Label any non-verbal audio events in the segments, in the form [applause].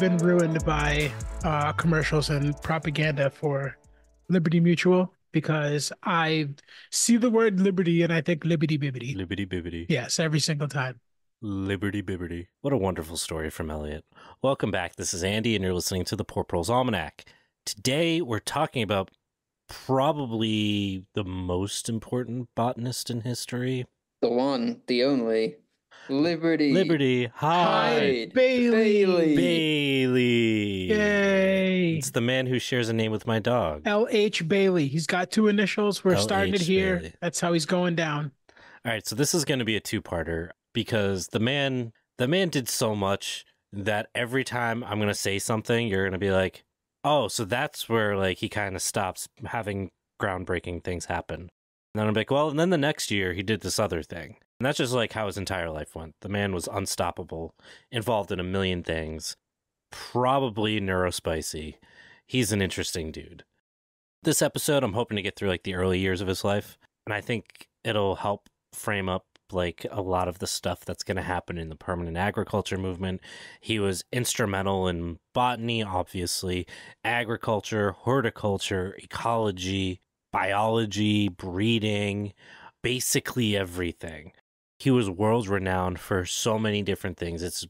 I've been ruined by uh, commercials and propaganda for Liberty Mutual because I see the word liberty and I think liberty bibbity. Liberty bibbity. Yes, every single time. Liberty bibbity. What a wonderful story from Elliot. Welcome back. This is Andy, and you're listening to the Poor Proles Almanac. Today, we're talking about probably the most important botanist in history. The one, the only. Liberty. Liberty Hyde Hyde. Bailey. Bailey. Bailey. Yay. It's the man who shares a name with my dog. L.H. Bailey. He's got two initials. We're starting it L.H. here. Bailey. That's how he's going down. All right, so this is going to be a two-parter because the man the man did so much that every time I'm going to say something, you're going to be like, "Oh, so that's where like he kind of stops having groundbreaking things happen." And then I'm like, "Well, and then the next year he did this other thing." And that's just like how his entire life went. The man was unstoppable, involved in a million things, probably neurospicy. He's an interesting dude. This episode, I'm hoping to get through like the early years of his life, and I think it'll help frame up like a lot of the stuff that's going to happen in the permanent agriculture movement. He was instrumental in botany, obviously, agriculture, horticulture, ecology, biology, breeding, basically everything. He was world renowned for so many different things. It's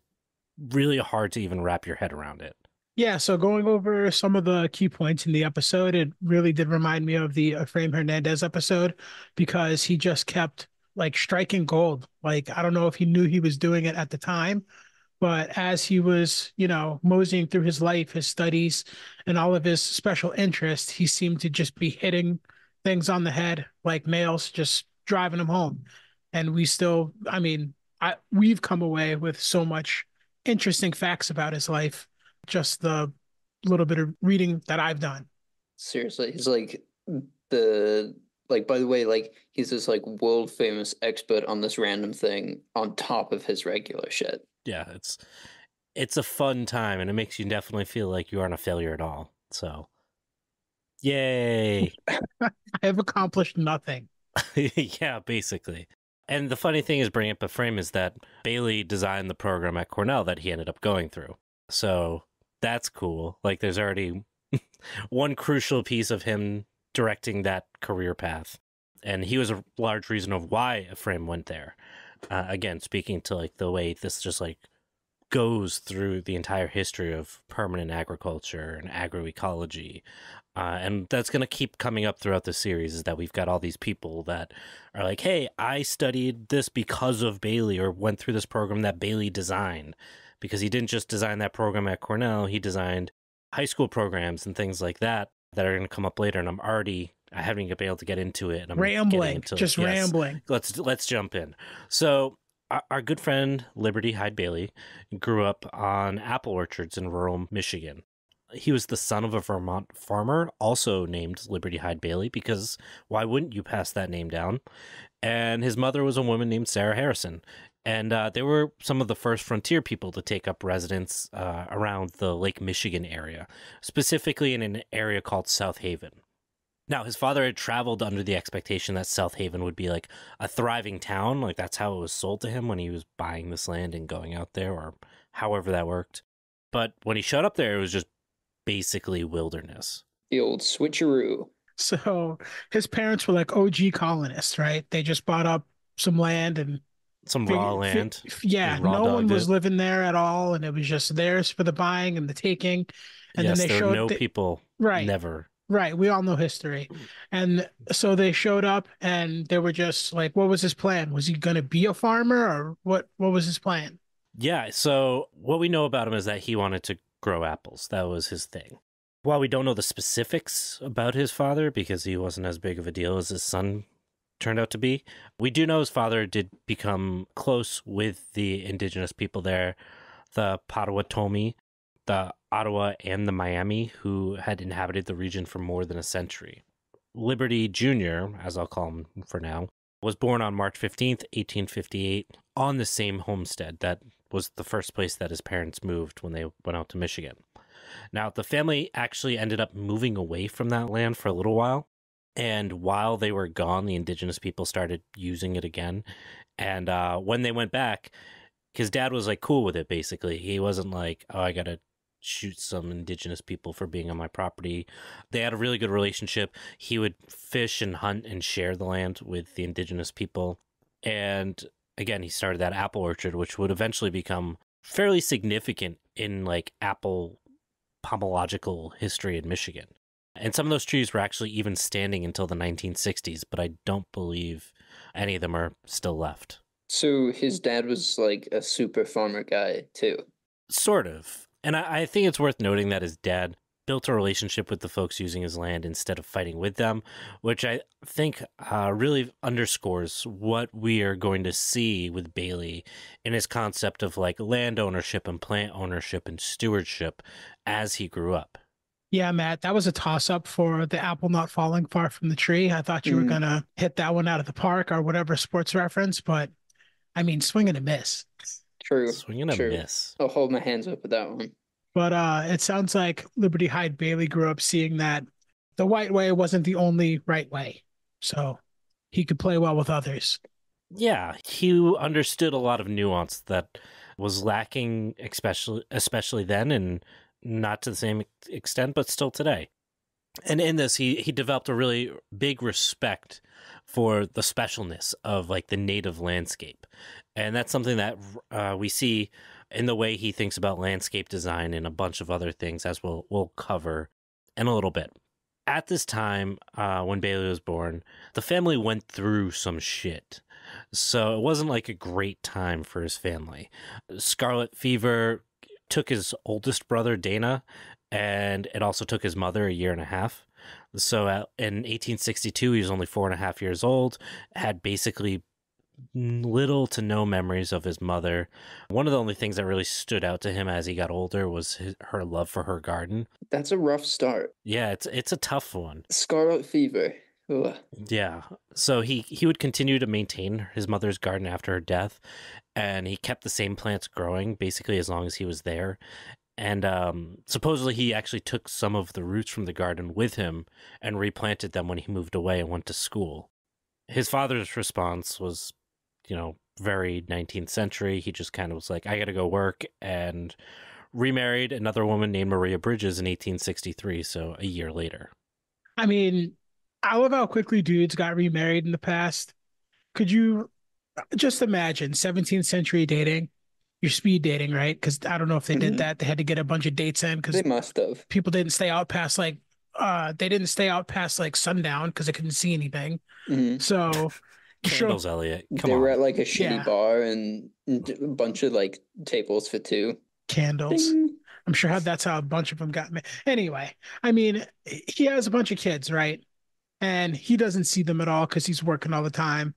really hard to even wrap your head around it. Yeah, so going over some of the key points in the episode, it really did remind me of the Efraim Hernandez episode because he just kept like striking gold. Like, I don't know if he knew he was doing it at the time, but as he was, you know, moseying through his life, his studies, and all of his special interests, he seemed to just be hitting things on the head like nails, just driving them home. And we still, I mean, I we've come away with so much interesting facts about his life just the little bit of reading that I've done. Seriously, he's like the like. By the way, like he's this like world famous expert on this random thing on top of his regular shit. Yeah, it's it's a fun time and it makes you definitely feel like you aren't a failure at all. So yay. [laughs] I have accomplished nothing. [laughs] yeah, basically. And the funny thing is bringing up Ephraim is that Bailey designed the program at Cornell that he ended up going through. So that's cool. Like there's already [laughs] one crucial piece of him directing that career path. And he was a large reason of why Ephraim went there. Uh, again, speaking to like the way this just like goes through the entire history of permanent agriculture and agroecology. Uh, and that's going to keep coming up throughout the series is that we've got all these people that are like, hey, I studied this because of Bailey or went through this program that Bailey designed. Because he didn't just design that program at Cornell, he designed high school programs and things like that that are going to come up later. And I'm already, I haven't even been able to get into it. And I'm rambling, just yes rambling. let's let's jump in. So our, good friend Liberty Hyde Bailey grew up on apple orchards in rural Michigan. He was the son of a Vermont farmer, also named Liberty Hyde Bailey, because why wouldn't you pass that name down? And his mother was a woman named Sarah Harrison. And uh, they were some of the first frontier people to take up residence uh, around the Lake Michigan area, specifically in an area called South Haven. Now, his father had traveled under the expectation that South Haven would be like a thriving town. Like that's how it was sold to him when he was buying this land and going out there, or however that worked. But when he showed up there, it was just basically wilderness. The old switcheroo. So his parents were like OG colonists, right? They just bought up some land and Some raw fi- land. yeah, raw no one was it. living there at all, and it was just theirs for the buying and the taking. And yes, then they there showed were no the- people. right, Never. Right. We all know history, and so they showed up, and they were just like, "What was his plan? Was he going to be a farmer, or what? What was his plan?" Yeah. So what we know about him is that he wanted to grow apples. That was his thing. While we don't know the specifics about his father because he wasn't as big of a deal as his son turned out to be, we do know his father did become close with the indigenous people there, the Potawatomi, the Ottawa, and the Miami, who had inhabited the region for more than a century. Liberty Jr., as I'll call him for now, was born on March 15th, 1858, on the same homestead that was the first place that his parents moved when they went out to Michigan. Now, the family actually ended up moving away from that land for a little while. And while they were gone, the indigenous people started using it again. And uh, when they went back, his dad was like cool with it, basically. He wasn't like, oh, I got to shoot some indigenous people for being on my property. They had a really good relationship. He would fish and hunt and share the land with the indigenous people. And again, he started that apple orchard, which would eventually become fairly significant in like apple pomological history in Michigan. And some of those trees were actually even standing until the 1960s, but I don't believe any of them are still left. So his dad was like a super farmer guy too. Sort of. And I, I, think it's worth noting that his dad built a relationship with the folks using his land instead of fighting with them, which I think uh, really underscores what we are going to see with Bailey in his concept of like land ownership and plant ownership and stewardship as he grew up. Yeah, Matt, that was a toss up for the apple not falling far from the tree. I thought you mm. were going to hit that one out of the park or whatever sports reference, but I mean, swing and a miss. True. Swing and a True. miss. I'll hold my hands up with that one. But uh, it sounds like Liberty Hyde Bailey grew up seeing that the white way wasn't the only right way. So he could play well with others. Yeah, he understood a lot of nuance that was lacking, especially especially then, and not to the same extent, but still today. And in this, he he developed a really big respect for the specialness of like the native landscape, and that's something that uh, we see in the way he thinks about landscape design and a bunch of other things, as we'll we'll cover in a little bit. At this time, uh, when Bailey was born, the family went through some shit. So it wasn't like a great time for his family. Scarlet fever took his oldest brother, Dana, and it also took his mother a year and a half. So in 1862, he was only four and a half years old, had basically little to no memories of his mother. One of the only things that really stood out to him as he got older was his, her love for her garden. That's a rough start. Yeah, it's it's a tough one. Scarlet fever. Ugh. Yeah. So he he would continue to maintain his mother's garden after her death, and he kept the same plants growing basically as long as he was there. And um, supposedly he actually took some of the roots from the garden with him and replanted them when he moved away and went to school. His father's response was you know, very 19th century. He just kind of was like, I got to go work and remarried another woman named Maria Bridges in 1863. So a year later. I mean, I love how quickly dudes got remarried in the past. Could you just imagine 17th century dating? You're speed dating, right? Because I don't know if they mm-hmm. did that. They had to get a bunch of dates in because they must have. People didn't stay out past like uh they didn't stay out past like sundown because they couldn't see anything. Mm-hmm. So Candles, sure. Elliot. Come they on. were at like a shitty yeah. bar and a bunch of like tables for two. Candles. Ding. I'm sure how that's how a bunch of them got me. Anyway, I mean, he has a bunch of kids, right? And he doesn't see them at all because he's working all the time.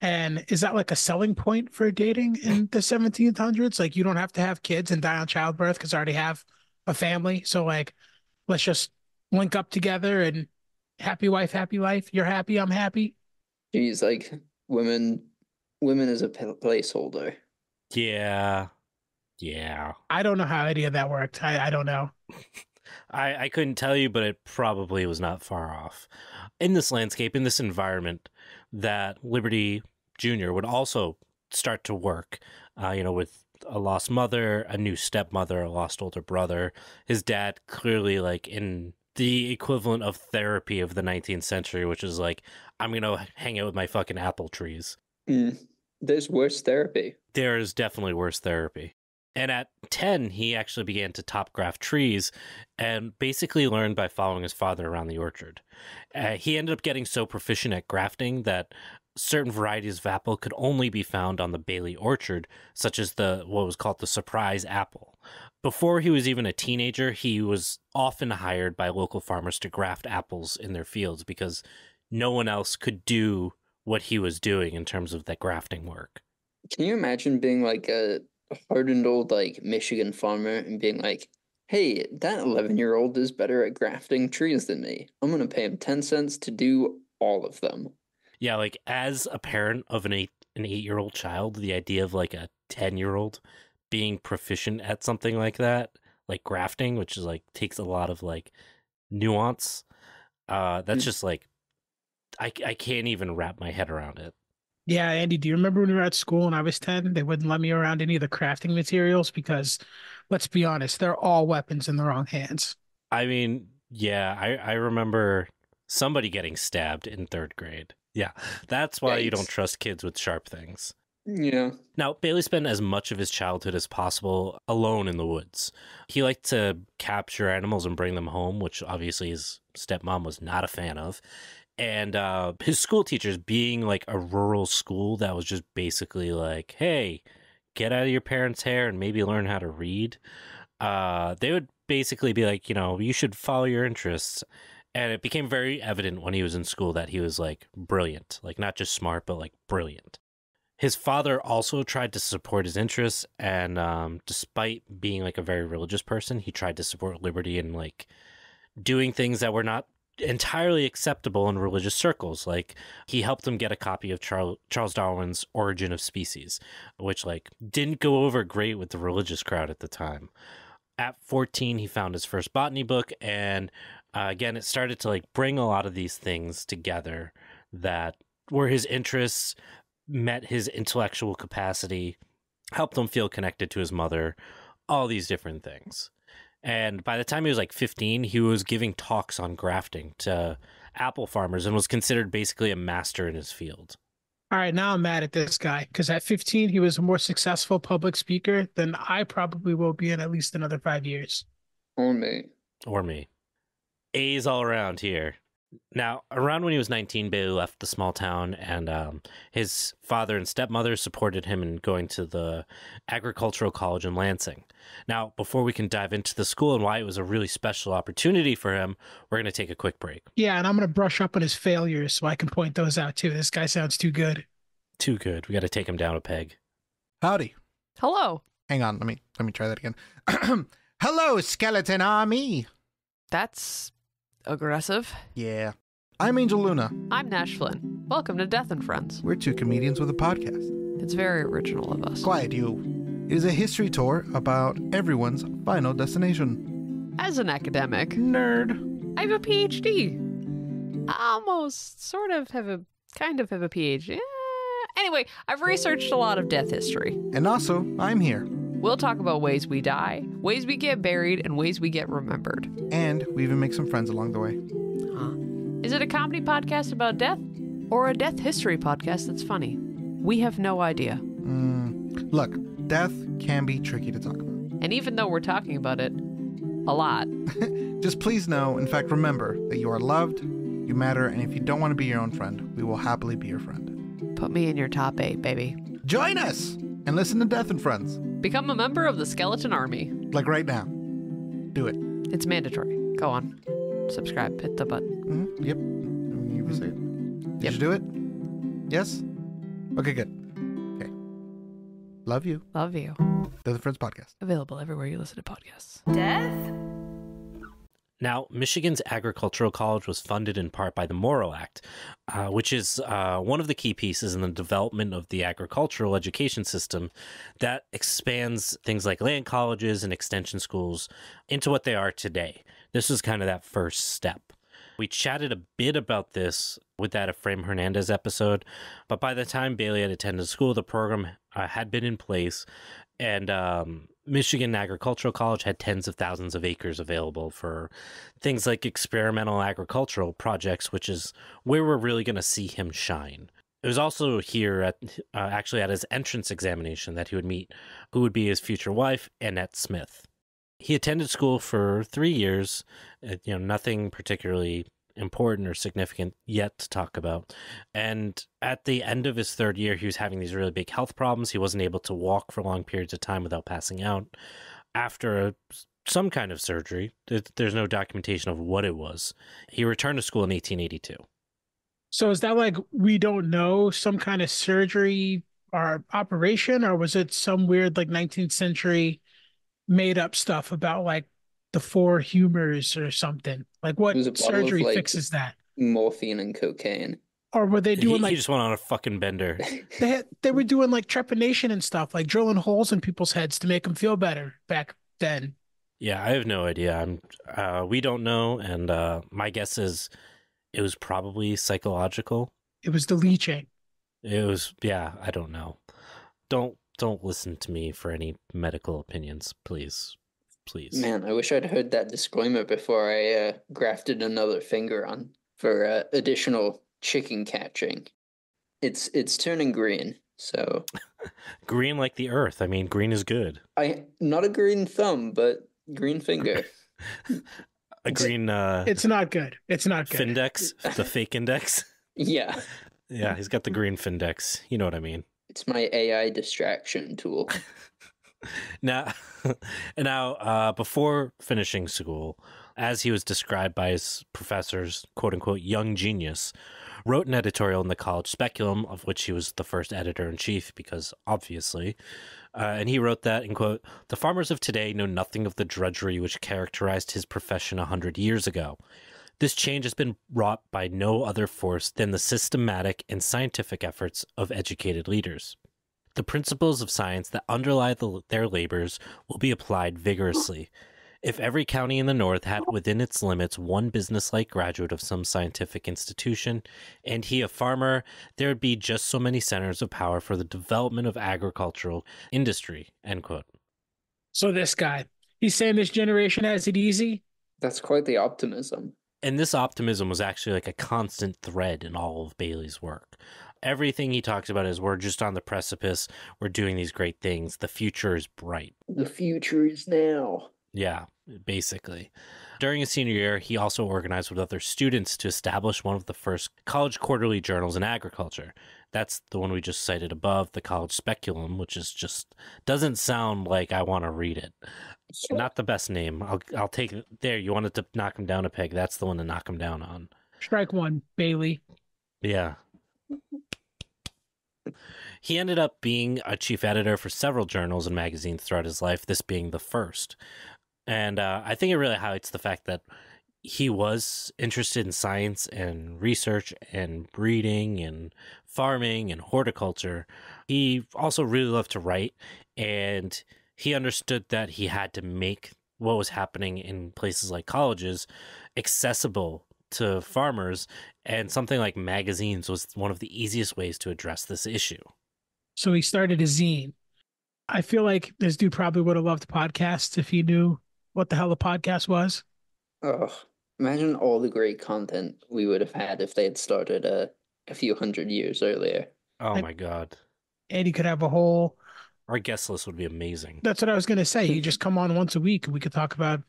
And is that like a selling point for dating in [laughs] the 1700s? Like, you don't have to have kids and die on childbirth because I already have a family. So, like, let's just link up together and happy wife, happy life. You're happy, I'm happy. Geez, like women, women as a placeholder. Yeah, yeah. I don't know how any of that worked. I, I don't know. [laughs] I, I couldn't tell you, but it probably was not far off. In this landscape, in this environment, that Liberty Jr. would also start to work, uh, you know, with a lost mother, a new stepmother, a lost older brother. His dad clearly like in the equivalent of therapy of the 19th century, which is like, I'm going to hang out with my fucking apple trees. Mm, there's worse therapy. There is definitely worse therapy. And at 10, he actually began to top graft trees and basically learned by following his father around the orchard. Uh, he ended up getting so proficient at grafting that certain varieties of apple could only be found on the Bailey orchard, such as the what was called the surprise apple. Before he was even a teenager, he was often hired by local farmers to graft apples in their fields because no one else could do what he was doing in terms of that grafting work. Can you imagine being like a hardened old like Michigan farmer and being like, "Hey, that 11-year-old is better at grafting trees than me. I'm going to pay him 10 cents to do all of them." Yeah, like as a parent of an 8 an 8-year-old child, the idea of like a 10-year-old being proficient at something like that, like grafting, which is like takes a lot of like nuance. Uh, that's mm. just like I I can't even wrap my head around it. Yeah, Andy, do you remember when we were at school and I was 10? They wouldn't let me around any of the crafting materials because, let's be honest, they're all weapons in the wrong hands. I mean, yeah, I, I remember somebody getting stabbed in third grade. Yeah, that's why you don't trust kids with sharp things. Yeah. Now, Bailey spent as much of his childhood as possible alone in the woods. He liked to capture animals and bring them home, which obviously his stepmom was not a fan of. And uh, his school teachers, being like a rural school that was just basically like, hey, get out of your parents' hair and maybe learn how to read, uh, they would basically be like, you know, you should follow your interests. And it became very evident when he was in school that he was like brilliant, like not just smart, but like brilliant. His father also tried to support his interests and um, despite being like a very religious person he tried to support liberty and like doing things that were not entirely acceptable in religious circles. Like he helped him get a copy of Charles, charles darwin's origin of species which like didn't go over great with the religious crowd at the time. At 14 he found his first botany book and uh, again it started to like bring a lot of these things together that were his interests met his intellectual capacity, helped him feel connected to his mother, all these different things. And by the time he was like 15, he was giving talks on grafting to apple farmers and was considered basically a master in his field. All right, now I'm mad at this guy because at 15, he was a more successful public speaker than I probably will be in at least another five years. Or me. Or me. A's all around here. Now, around when he was 19, Bailey left the small town, and um, his father and stepmother supported him in going to the agricultural college in Lansing. Now, before we can dive into the school and why it was a really special opportunity for him, we're going to take a quick break. Yeah, and I'm going to brush up on his failures so I can point those out too. This guy sounds too good. Too good. We got to take him down a peg. Howdy. Hello. Hang on. Let me let me try that again. [clears throat] Hello, skeleton army. That's aggressive. Yeah. I'm Angel Luna. I'm Nash Flynn. Welcome to Death and Friends. We're two comedians with a podcast. It's very original of us. Quiet, you. It is a history tour about everyone's final destination. As an academic, Nerd. I have a PhD. I almost sort of have a kind of have a PhD. Eh, Anyway, I've researched a lot of death history. And also, I'm here. We'll talk about ways we die, ways we get buried, and ways we get remembered. And we even make some friends along the way. Huh. Is it a comedy podcast about death? Or a death history podcast that's funny? We have no idea. Mm, look, death can be tricky to talk about. And even though we're talking about it a lot, [laughs] Just please know, in fact, remember that you are loved, you matter, and if you don't want to be your own friend, we will happily be your friend. put me in your top eight, baby. Join us and listen to Death and Friends, Become a member of the Skeleton Army. like right now. Do it. It's mandatory. Go on. Subscribe. Hit the button. hmm Yep. You say it. Did Yep. you do it? Yes? Okay, good. Okay. Love you. Love you. Death and Friends podcast. Available everywhere you listen to podcasts. Death? Now, Michigan's agricultural college was funded in part by the Morrill Act, uh, which is uh, one of the key pieces in the development of the agricultural education system that expands things like land colleges and extension schools into what they are today. This was kind of that first step. We chatted a bit about this with that Ephraim Hernandez episode, but by the time Bailey had attended school, the program uh, had been in place, and um, Michigan Agricultural College had tens of thousands of acres available for things like experimental agricultural projects, which is where we're really going to see him shine. It was also here at uh, actually at his entrance examination that he would meet who would be his future wife, Annette Smith. He attended school for three years, uh, you know, nothing particularly important or significant yet to talk about. And at the end of his third year, he was having these really big health problems. He wasn't able to walk for long periods of time without passing out. After a, some kind of surgery, there's no documentation of what it was. He returned to school in 1882. So is that like we don't know some kind of surgery or operation, or was it some weird like 19th century made up stuff about like the four humors or something? Like what It was a bottle of, surgery like- fixes that? Morphine and cocaine. Or were they doing he like just went on a fucking bender. [laughs] they had, they were doing like trepanation and stuff, like drilling holes in people's heads to make them feel better back then? Yeah, I have no idea. I'm uh we don't know and uh my guess is it was probably psychological. It was the leeching. It was yeah, I don't know. Don't don't listen to me for any medical opinions, please. Please. Man, I wish I'd heard that disclaimer before I uh, grafted another finger on for uh, additional chicken catching. It's it's turning green, so [laughs] Green like the earth. I mean, green is good. I not a green thumb, but green finger. [laughs] A green uh It's not good. It's not good. Findex, [laughs] the fake index. yeah, Yeah, he's got the green Findex. You know what I mean. it's my AI distraction tool. [laughs] Now, [laughs] now, uh, before finishing school, as he was described by his professors, "quote unquote," young genius, wrote an editorial in the college Speculum, of which he was the first editor in chief, because obviously, uh, and he wrote that, in quote, "The farmers of today know nothing of the drudgery which characterized his profession a hundred years ago." This change has been wrought by no other force than the systematic and scientific efforts of educated leaders. The principles of science that underlie the, their labors will be applied vigorously. If every county in the North had within its limits one businesslike graduate of some scientific institution, and he a farmer, there would be just so many centers of power for the development of agricultural industry. End quote. So this guy, he's saying this generation has it easy. That's quite the optimism. And this optimism was actually like a constant thread in all of Bailey's work. Everything he talks about is we're just on the precipice, we're doing these great things, the future is bright. The future is now. Yeah, basically. During his senior year, he also organized with other students to establish one of the first college quarterly journals in agriculture. That's the one we just cited above, the College Speculum, which is just doesn't sound like I want to read it. Not the best name. I'll I'll take it. There, you wanted to knock him down a peg. That's the one to knock him down on. Strike one, Bailey. Yeah. [laughs] He ended up being a chief editor for several journals and magazines throughout his life, this being the first. And uh, I think it really highlights the fact that he was interested in science and research and breeding and farming and horticulture. He also really loved to write, and he understood that he had to make what was happening in places like colleges accessible to farmers and something like magazines was one of the easiest ways to address this issue. So he started a zine. I feel like this dude probably would have loved podcasts if he knew what the hell a podcast was. Oh, imagine all the great content we would have had if they had started a, a few hundred years earlier. Oh I- my god. And he could have a whole Our guest list would be amazing. that's what I was gonna say. You just [laughs] come on once a week and we could talk about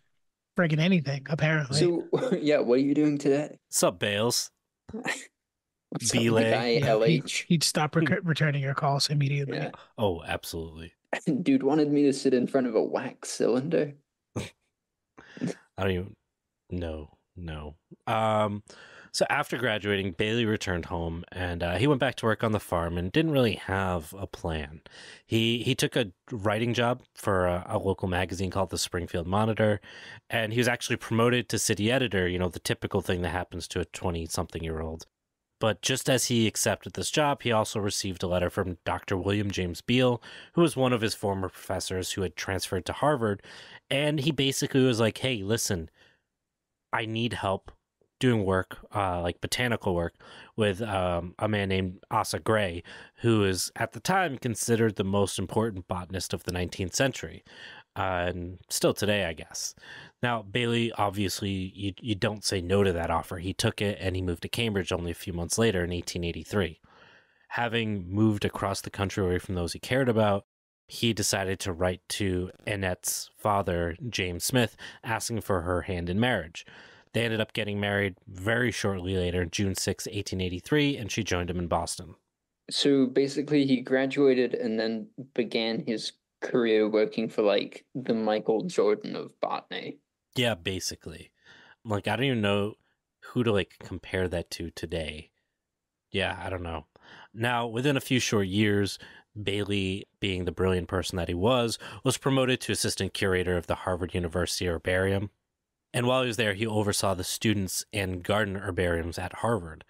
friggin' anything, apparently. So, [laughs] yeah, what are you doing today? Sup, Bales? [laughs] What's Belay. guy Yeah, he, he'd stop rec- returning your calls immediately. Yeah. Oh, absolutely. [laughs] Dude wanted me to sit in front of a wax cylinder. [laughs] I don't even no, no. Um so after graduating, Bailey returned home and uh, he went back to work on the farm and didn't really have a plan. He he took a writing job for a, a local magazine called the Springfield Monitor, and he was actually promoted to city editor. You know the typical thing that happens to a twenty-something-year-old. But just as he accepted this job, he also received a letter from Dr. William James Beal, who was one of his former professors who had transferred to Harvard, and he basically was like, "Hey, listen, I need help doing work, uh, like botanical work, with um, a man named Asa Gray, who is at the time considered the most important botanist of the 19th century, uh, and still today, I guess. Now, Bailey, obviously, you, you don't say no to that offer. He took it and he moved to Cambridge only a few months later in 1883. Having moved across the country away from those he cared about, he decided to write to Annette's father, James Smith, asking for her hand in marriage. They ended up getting married very shortly later, June 6, 1883, and she joined him in Boston. So basically, he graduated and then began his career working for like the Michael Jordan of botany. Yeah, basically. Like, I don't even know who to like compare that to today. Yeah, I don't know. Now, within a few short years, Bailey, being the brilliant person that he was, was promoted to assistant curator of the Harvard University Herbarium. And while he was there, he oversaw the students and garden herbariums at Harvard.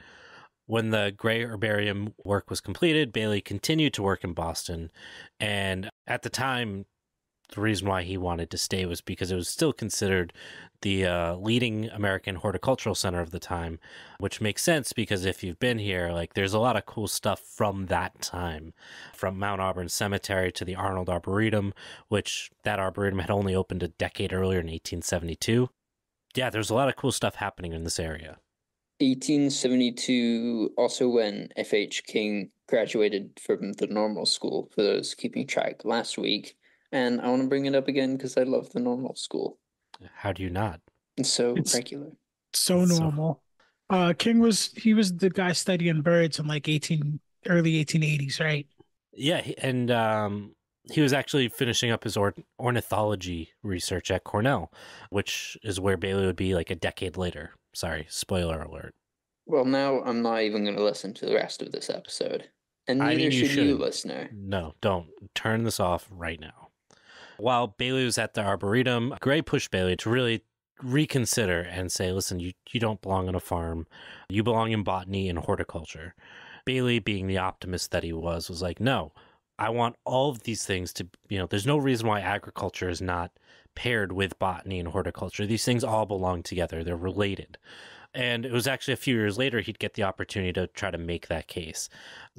When the Gray Herbarium work was completed, Bailey continued to work in Boston. And at the time, the reason why he wanted to stay was because it was still considered the uh, leading American horticultural center of the time, which makes sense because if you've been here, like there's a lot of cool stuff from that time, from Mount Auburn Cemetery to the Arnold Arboretum, which that arboretum had only opened a decade earlier in 1872. Yeah, there's a lot of cool stuff happening in this area. 1872, also when F.H. King graduated from the normal school, for those keeping track last week. And I want to bring it up again because I love the normal school. How do you not? It's so It's- regular. So So- normal. Uh, King was he was the guy studying birds in like eighteen early eighteen eighties, right? Yeah, and um, he was actually finishing up his or- ornithology research at Cornell, which is where Bailey would be like a decade later. Sorry, spoiler alert. Well, now I'm not even going to listen to the rest of this episode. And I neither mean, you should you, listener. No, don't turn this off right now. While Bailey was at the Arboretum, Gray pushed Bailey to really reconsider and say, listen, you, you don't belong on a farm. You belong in botany and horticulture. Bailey, being the optimist that he was, was like, no, I want all of these things to, you know, there's no reason why agriculture is not paired with botany and horticulture. These things all belong together, they're related. And it was actually a few years later he'd get the opportunity to try to make that case.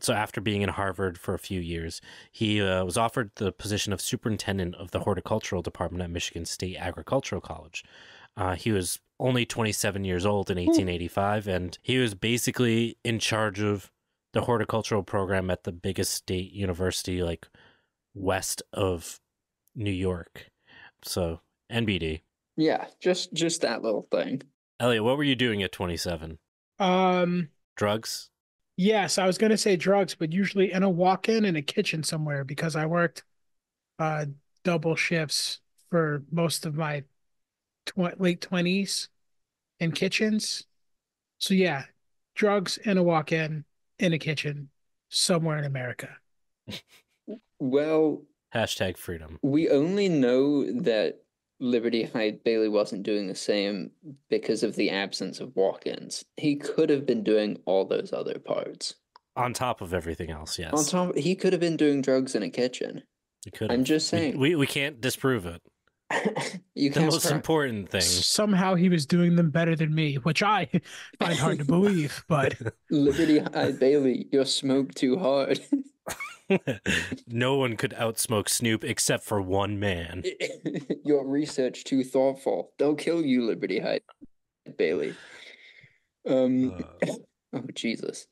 So after being in Harvard for a few years, he uh, was offered the position of superintendent of the horticultural department at Michigan State Agricultural College. Uh, he was only 27 years old in 1885, and he was basically in charge of the horticultural program at the biggest state university, like west of New York. So NBD. Yeah, just just that little thing. Elliot, what were you doing at 27? Um, Drugs? yes, I was gonna say drugs, but usually in a walk-in in a kitchen somewhere because I worked uh double shifts for most of my tw- late twenties in kitchens. So yeah, drugs in a walk-in in a kitchen somewhere in America. Well, Hashtag freedom. we only know that Liberty Hyde Bailey wasn't doing the same because of the absence of walk-ins. He could have been doing all those other parts. On top of everything else, yes. On top, he could have been doing drugs in a kitchen. You could I'm have. just We- saying. We, we can't disprove it. You The can't. most scrap- important thing. Somehow he was doing them better than me, which I find hard to believe, but [laughs] Liberty Hyde Bailey, you're smoked too hard. [laughs] no one could outsmoke Snoop except for one man. [laughs] Your research too thoughtful. They'll kill you, Liberty Hyde Bailey. Um. [coughs] oh Jesus.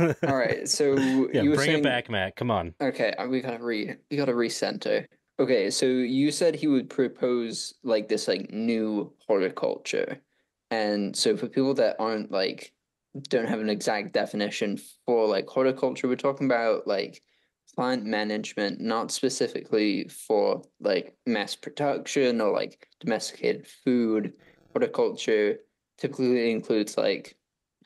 All right. So yeah, you bring saying, it back, Matt. Come on. Okay, uh, we gotta re we gotta recenter. Okay, so you said he would propose like this like new horticulture, and so for people that aren't like don't have an exact definition for like horticulture, we're talking about like plant management, not specifically for like mass production or like domesticated food. Horticulture typically includes like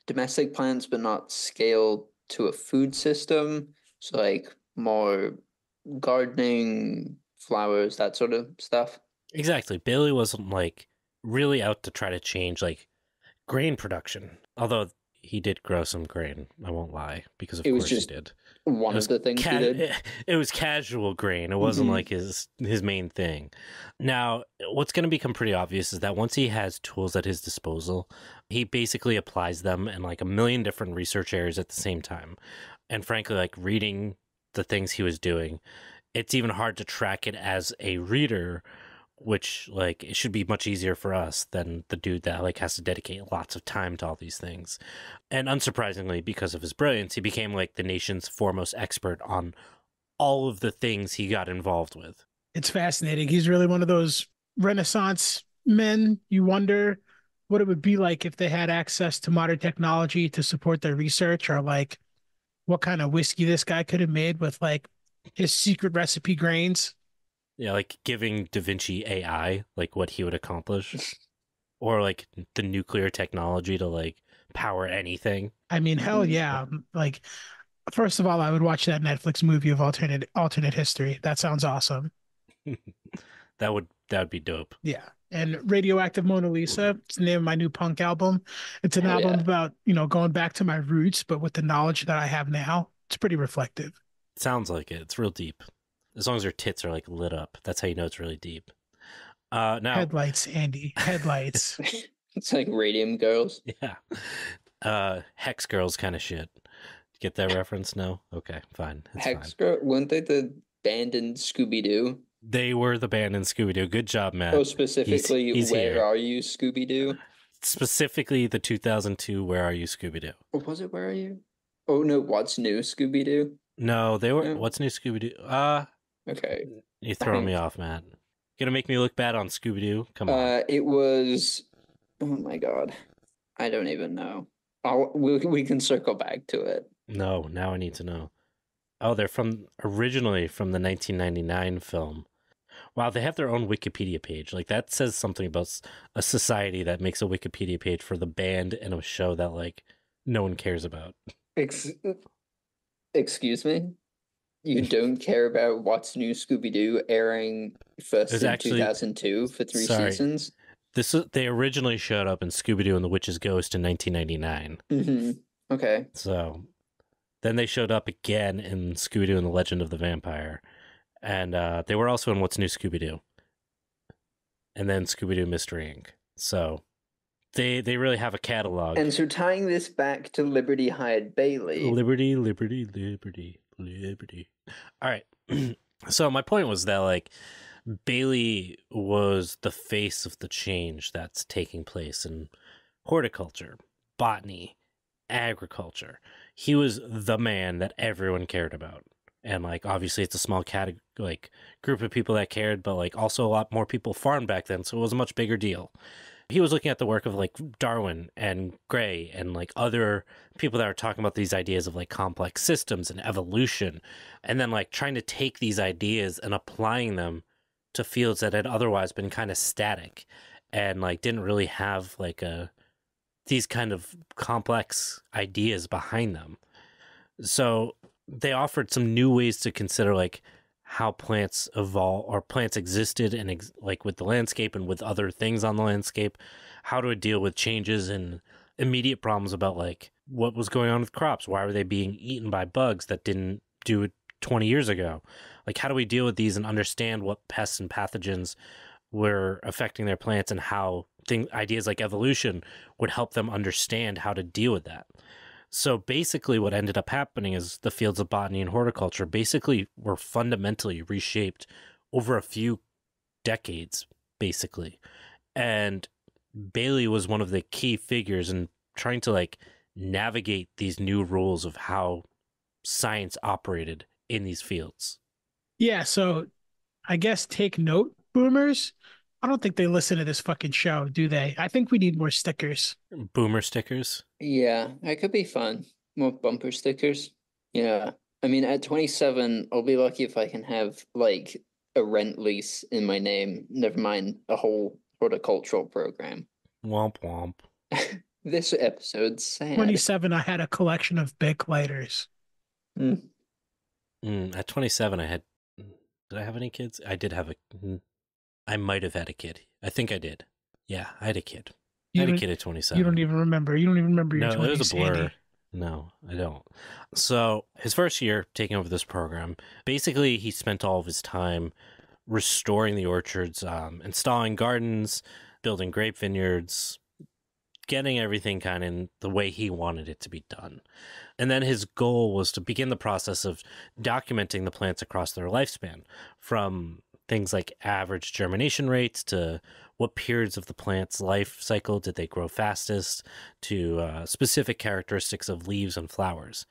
domestic plants, but not scaled to a food system. So like more gardening, flowers, that sort of stuff. Exactly. Bailey wasn't like really out to try to change like grain production. Although he did grow some grain, I won't lie, because of It was course just he did. One of the things ca- he did. [laughs] It was casual grain. It wasn't Mhm. like his his main thing. Now, what's going to become pretty obvious is that once he has tools at his disposal, he basically applies them in like a million different research areas at the same time. And frankly, like reading the things he was doing, it's even hard to track it as a reader which like it should be much easier for us than the dude that like has to dedicate lots of time to all these things. And unsurprisingly, because of his brilliance, he became like the nation's foremost expert on all of the things he got involved with. it's fascinating. He's really one of those Renaissance men. You wonder what it would be like if they had access to modern technology to support their research, or like what kind of whiskey this guy could have made with like his secret recipe grains. Yeah, like giving Da Vinci AI like what he would accomplish. [laughs] or like the nuclear technology to like power anything. I mean, hell Mhm. yeah! Like, first of all, I would watch that Netflix movie of alternate alternate history. That sounds awesome. [laughs] That would that would be dope. Yeah. And Radioactive Mona Lisa, it's the name of my new punk album. It's an Hell album yeah. about, you know, going back to my roots, but with the knowledge that I have now, it's pretty reflective. Sounds like it. It's real deep. As long as your tits are like lit up, that's how you know it's really deep. Uh, now, Headlights, Andy. Headlights. [laughs] It's like Radium Girls. [laughs] yeah, uh, Hex Girls kind of shit. Get that reference? No. Okay, fine. It's Hex fine. Girl, weren't they the band in Scooby Doo? They were the band in Scooby Doo. Good job, Matt. Oh, specifically, he's Where here. Are You, Scooby Doo? Specifically, the 2002 "Where Are You, Scooby Doo." Or was it Where Are You? Oh, no, What's New, Scooby Doo? No, they were. Yeah. What's new, Scooby Doo? Uh, Okay. you throwing me off, Matt. Gonna make me look bad on Scooby Doo? Come on. Uh, it was. Oh my god, I don't even know. I'll, we we can circle back to it. No, now I need to know. Oh, they're from originally from the 1999 film. Wow, they have their own Wikipedia page. Like that says something about a society that makes a Wikipedia page for the band and a show that like no one cares about. Ex- excuse me. You don't care about What's New, Scooby Doo airing first There's in actually- 2002 for three Sorry. seasons? This is, they originally showed up in Scooby Doo and the Witch's Ghost in 1999. hmm Okay. So then they showed up again in Scooby Doo and the Legend of the Vampire. And uh, they were also in What's New Scooby Doo. And then Scooby Doo Mystery Inc. So they they really have a catalog. And so tying this back to Liberty Hyde Bailey. Liberty, liberty, liberty, liberty. All right. [clears throat] so my point was that like Bailey was the face of the change that's taking place in horticulture, botany, agriculture. He was the man that everyone cared about. And like obviously it's a small cat like group of people that cared, but like also a lot more people farmed back then, so it was a much bigger deal. He was looking at the work of like Darwin and Gray and like other people that are talking about these ideas of like complex systems and evolution and then like trying to take these ideas and applying them to fields that had otherwise been kind of static and like didn't really have like a these kind of complex ideas behind them. So they offered some new ways to consider like how plants evolve or plants existed and ex- like with the landscape and with other things on the landscape how to deal with changes and immediate problems about like what was going on with crops. Why were they being eaten by bugs that didn't do it 20 years ago? Like how do we deal with these and understand what pests and pathogens were affecting their plants and how thing ideas like evolution would help them understand how to deal with that so basically what ended up happening is the fields of botany and horticulture basically were fundamentally reshaped over a few decades basically and bailey was one of the key figures in trying to like navigate these new rules of how science operated in these fields Yeah, so I guess take note, boomers. I don't think they listen to this fucking show, do they? I think we need more stickers. boomer stickers Yeah, that could be fun. More bumper stickers. Yeah. I mean, at 27, I'll be lucky if I can have like a rent lease in my name. Never mind a whole horticultural program. womp womp [laughs] This episode's sad. 27, I had a collection of big lighters. Mm. Mm, at 27, I had. Did I have any kids? I did have a. I might have had a kid. I think I did. Yeah, I had a kid. I You had a kid at 27. you don't even remember. You don't even remember your No, 20s, it was a blur. Andy. No, I don't. So his first year taking over this program, basically he spent all of his time restoring the orchards, um, installing gardens, building grape vineyards, getting everything kind of in the way he wanted it to be done. And then his goal was to begin the process of documenting the plants across their lifespan, from things like average germination rates to what periods of the plant's life cycle did they grow fastest to uh, specific characteristics of leaves and flowers.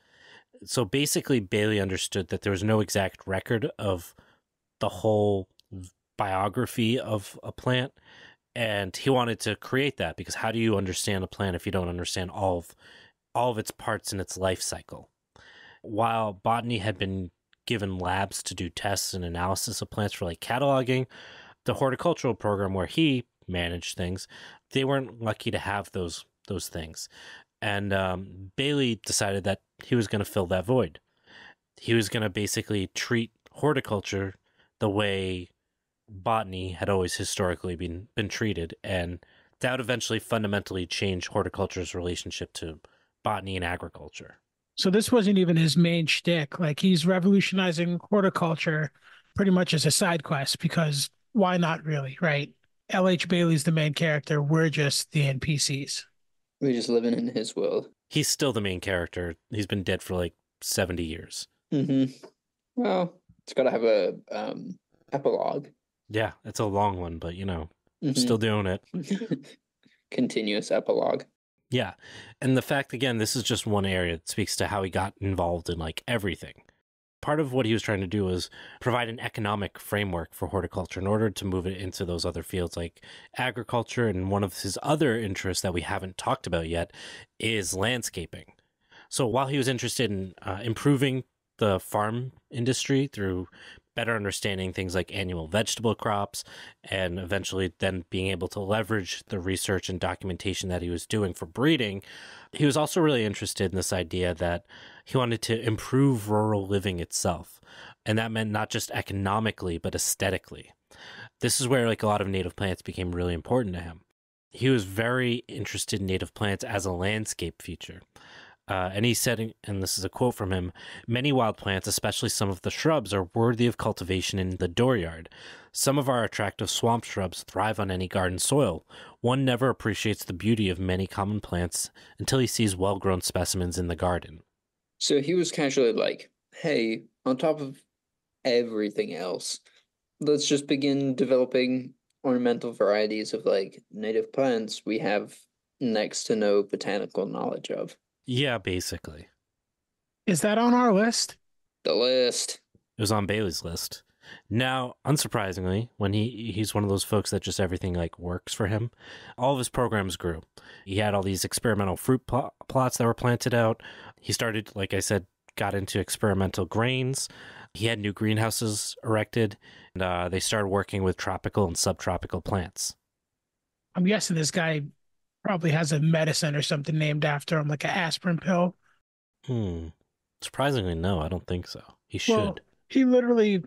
So basically, Bailey understood that there was no exact record of the whole biography of a plant, and he wanted to create that because how do you understand a plant if you don't understand all of all of its parts in its life cycle? While botany had been given labs to do tests and analysis of plants for like cataloging, the horticultural program where he managed things, they weren't lucky to have those those things. And um, Bailey decided that he was going to fill that void. He was going to basically treat horticulture the way botany had always historically been been treated, and that would eventually fundamentally change horticulture's relationship to botany and agriculture. So this wasn't even his main shtick. Like he's revolutionizing horticulture, pretty much as a side quest because why not really, right? LH Bailey's the main character. We're just the NPCs. We're just living in his world. He's still the main character. He's been dead for like 70 years. Mm-hmm. Well, it's got to have a um, epilogue. Yeah, it's a long one, but you know, Mhm. still doing it. [laughs] Continuous epilogue. Yeah. And the fact, again, this is just one area that speaks to how he got involved in like everything. Part of what he was trying to do was provide an economic framework for horticulture in order to move it into those other fields like agriculture. And one of his other interests that we haven't talked about yet is landscaping. So while he was interested in uh, improving the farm industry through better understanding things like annual vegetable crops and eventually then being able to leverage the research and documentation that he was doing for breeding, he was also really interested in this idea that he wanted to improve rural living itself. And that meant not just economically, but aesthetically. This is where like a lot of native plants became really important to him. He was very interested in native plants as a landscape feature. Uh, and he said, and this is a quote from him many wild plants, especially some of the shrubs, are worthy of cultivation in the dooryard. Some of our attractive swamp shrubs thrive on any garden soil. One never appreciates the beauty of many common plants until he sees well grown specimens in the garden. So he was casually like, hey, on top of everything else, let's just begin developing ornamental varieties of like native plants we have next to no botanical knowledge of. Yeah, basically. Is that on our list? The list. It was on Bailey's list. Now, unsurprisingly, when he he's one of those folks that just everything like works for him, all of his programs grew. He had all these experimental fruit pl- plots that were planted out. He started, like I said, got into experimental grains. He had new greenhouses erected, and uh, they started working with tropical and subtropical plants. I'm guessing this guy probably has a medicine or something named after him, like an aspirin pill. Hmm. Surprisingly, no, I don't think so. He should. Well, he literally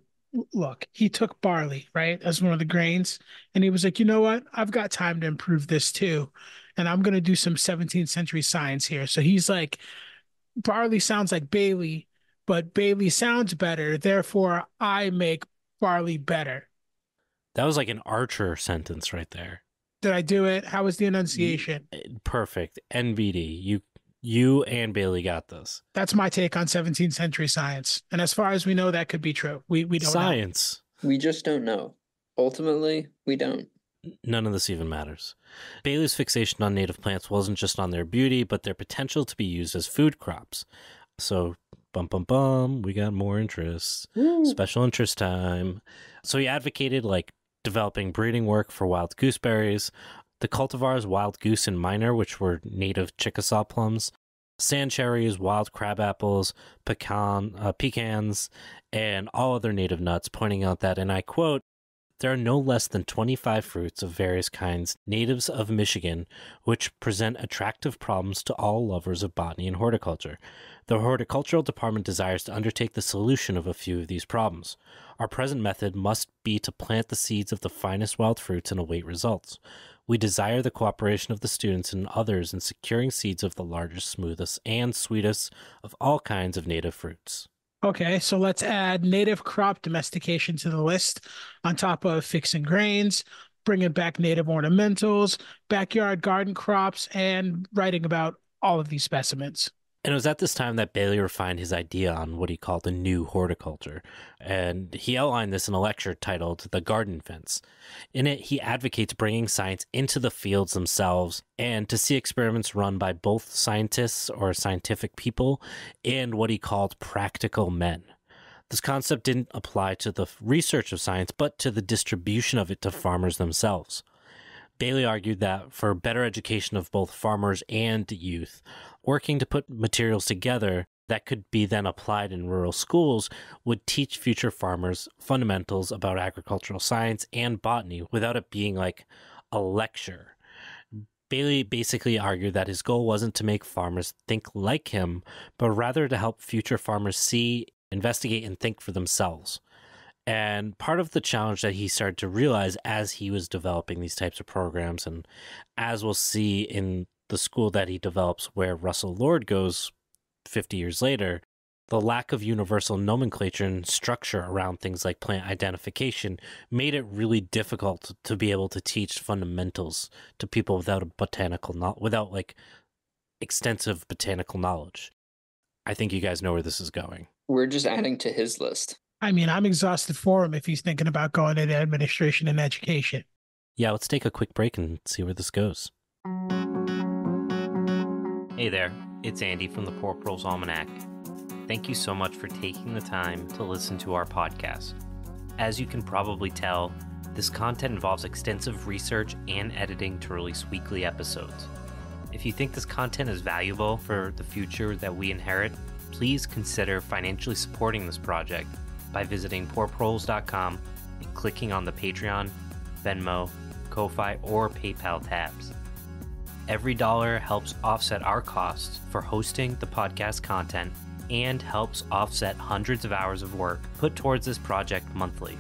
look, he took barley, right, as one of the grains, and he was like, you know what? I've got time to improve this too. And I'm gonna do some 17th century science here. So he's like, barley sounds like Bailey, but Bailey sounds better, therefore I make barley better. that was like an Archer sentence right there. Did I do it? How was the enunciation? Eh, Perfect. NBD. You you and Bailey got this. That's my take on 17th century science. And as far as we know, that could be true. We we don't know. Science. We just don't know. Ultimately, we don't. None of this even matters. Bailey's fixation on native plants wasn't just on their beauty, but their potential to be used as food crops. So, bum bum bum, we got more interests. Special interest time. So he advocated like developing breeding work for wild gooseberries, the cultivars wild goose and Miner, which were native Chickasaw plums, sand cherries, wild crab apples, pecan, uh, pecans, and all other native nuts, pointing out that, and I quote, there are no less than 25 fruits of various kinds, natives of Michigan, which present attractive problems to all lovers of botany and horticulture. The horticultural department desires to undertake the solution of a few of these problems. Our present method must be to plant the seeds of the finest wild fruits and await results. We desire the cooperation of the students and others in securing seeds of the largest, smoothest, and sweetest of all kinds of native fruits. Okay, so let's add native crop domestication to the list on top of fixing grains, bringing back native ornamentals, backyard garden crops, and writing about all of these specimens. And it was at this time that Bailey refined his idea on what he called the new horticulture. And he outlined this in a lecture titled The Garden Fence. In it, he advocates bringing science into the fields themselves and to see experiments run by both scientists or scientific people and what he called practical men. This concept didn't apply to the research of science, but to the distribution of it to farmers themselves. Bailey argued that for better education of both farmers and youth, working to put materials together that could be then applied in rural schools would teach future farmers fundamentals about agricultural science and botany without it being like a lecture. Bailey basically argued that his goal wasn't to make farmers think like him, but rather to help future farmers see, investigate, and think for themselves. And part of the challenge that he started to realize as he was developing these types of programs, and as we'll see in the school that he develops where Russell Lord goes 50 years later, the lack of universal nomenclature and structure around things like plant identification made it really difficult to be able to teach fundamentals to people without a botanical no- without like extensive botanical knowledge. I think you guys know where this is going. We're just adding to his list. I mean, I'm exhausted for him if he's thinking about going into administration and education. Yeah, let's take a quick break and see where this goes. Hey there, it's Andy from the Poor Proles Almanac. Thank you so much for taking the time to listen to our podcast. As you can probably tell, this content involves extensive research and editing to release weekly episodes. If you think this content is valuable for the future that we inherit, please consider financially supporting this project by visiting poorproles.com and clicking on the Patreon, Venmo, Ko-fi, or PayPal tabs. Every dollar helps offset our costs for hosting the podcast content and helps offset hundreds of hours of work put towards this project monthly.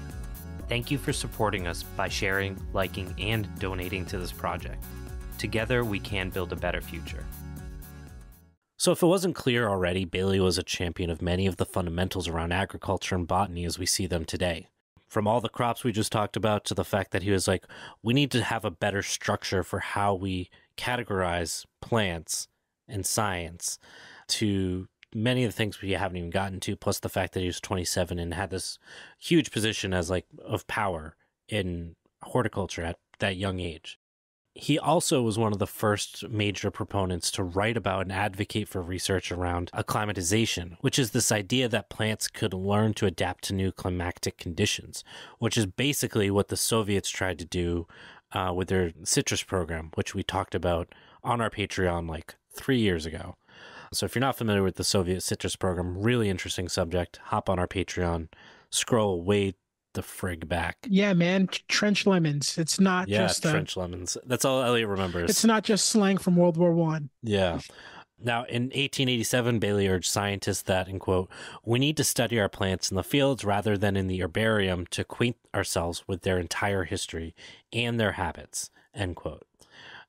Thank you for supporting us by sharing, liking, and donating to this project. Together, we can build a better future. So, if it wasn't clear already, Bailey was a champion of many of the fundamentals around agriculture and botany as we see them today. From all the crops we just talked about to the fact that he was like, we need to have a better structure for how we categorize plants and science to many of the things we haven't even gotten to plus the fact that he was 27 and had this huge position as like of power in horticulture at that young age he also was one of the first major proponents to write about and advocate for research around acclimatization, which is this idea that plants could learn to adapt to new climatic conditions, which is basically what the Soviets tried to do uh, with their citrus program, which we talked about on our Patreon like three years ago. So if you're not familiar with the Soviet citrus program, really interesting subject, hop on our Patreon, scroll way the frig back. Yeah, man, trench lemons. It's not yeah, just a, trench lemons. That's all Elliot remembers. It's not just slang from World War One. Yeah. Now, in 1887, Bailey urged scientists that, in quote, we need to study our plants in the fields rather than in the herbarium to acquaint ourselves with their entire history and their habits, end quote.